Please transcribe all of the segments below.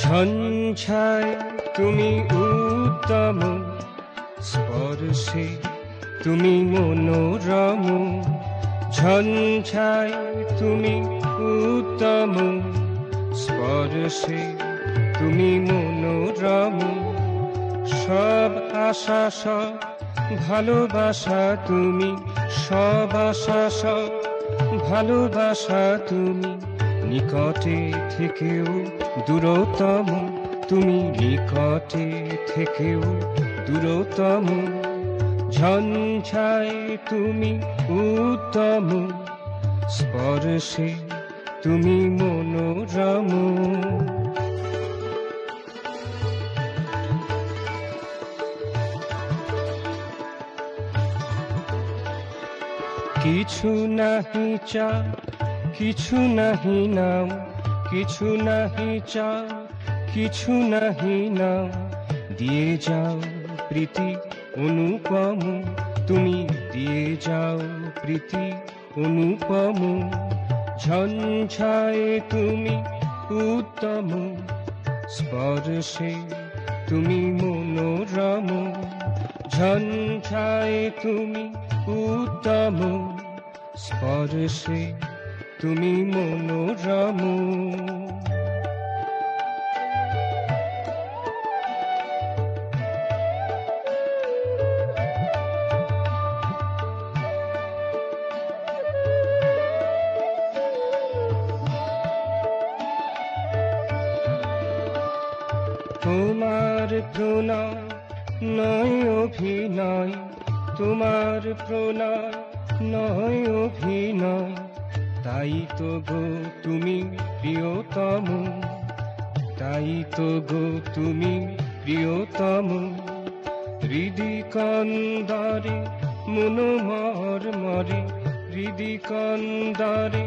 ঝঞ্ঝায় তুমি উত্তম, স্পর্শে তুমি মনোরম, ঝঞ্ঝায় তুমি উত্তম, স্পর্শে তুমি মনোরম। সব আশা, সব ভালোবাসা তুমি, সব আশা, সব ভালোবাসা তুমি নিকটে থেকেও দূরতম, তুমি নিকটে থেকেও দূরতম। ঝঞ্ঝায় তুমি উত্তম, স্পর্শে তুমি মনোরম। কিছু নাহি চা, কিছু নাহি নাম কিছু নাহি চা, কিছু নাহি নাম দিয়ে যাও প্রীতি অনুপম, তুমি দিয়ে যাও প্রীতি অনুপম। ঝঞ্ঝায় তুমি উত্তম, স্পর্শে তুমি মনোরম। ঝঞ্ঝায় তুমি উত্তম, স্পর্শে তুমি মনোরম। তোমার প্রণয় নয় অভিনয় তোমার প্রণয় নয় অভিনয়। তাই তো গো তুমি প্রিয়তম, তাই তো গো তুমি প্রিয়তম। হৃদি কন্দারে মনোমর মরে হৃদি কন্দারে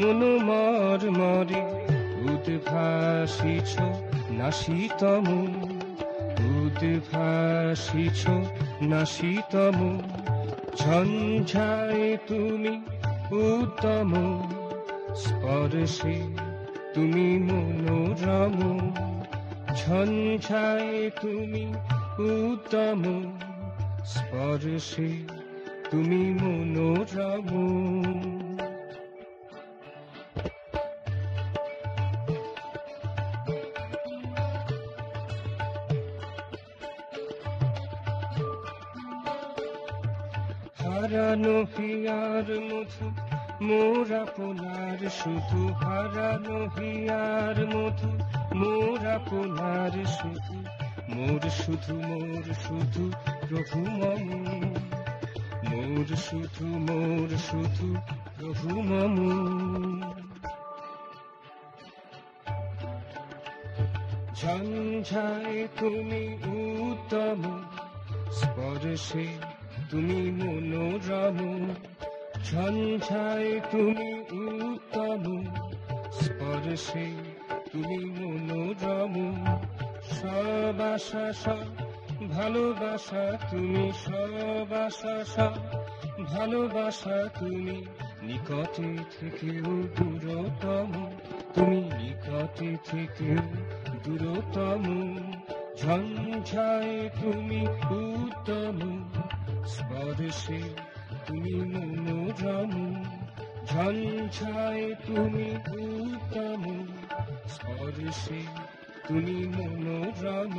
মনোমর মরে, উদ্ভাসিছ নাশিতম উদ্ভাসিছ নাশিতম ঝঞ্ঝায় তুমি উত্তম স্পর্শে তুমি মনোরম। ঝঞ্ঝায় তুমি উত্তম স্পর্শে তুমি মনোরম। হারানো হিয়ার মধু, মোর আপনার শুধু হারানো হিয়ার মধু, মোর আপনার শুধু, মোর শুধু মোর শুধু প্রভু মম। মোর শুধু মোর শুধু প্রভু মম। ঝঞ্ঝায় তুমি উত্তম, স্পর্শে তুমি মনোরম ঝঞ্ঝায় তুমি উত্তম, স্পর্শে তুমি মনোরম, সব আশা, সব ভালোবাসা তুমি, সব আশা, সব ভালোবাসা তুমি নিকটে থেকেও দূরতম, তুমি নিকটে থেকেও দূরতম ঝঞ্ঝায় তুমি উত্তম। স্পর্শে তুমি মনোরম ঝঞ্ঝায় তুমি উত্তম স্বদেশে তুমি মনোরম